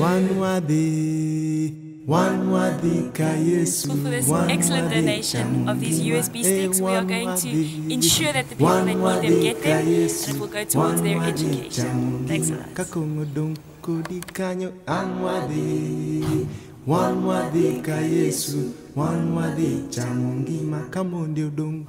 Wanwadi, Wanwadi Kayesu. So. For this excellent donation of these USB eh, sticks, we are going to ensure that the people that need them get them, and it will go towards their education. Thanks a lot. Kakungudung kudi kanyo ang worthy. One worthy ka Yesu, one worthy cha Mungu. Makamundi udung